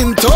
Washington.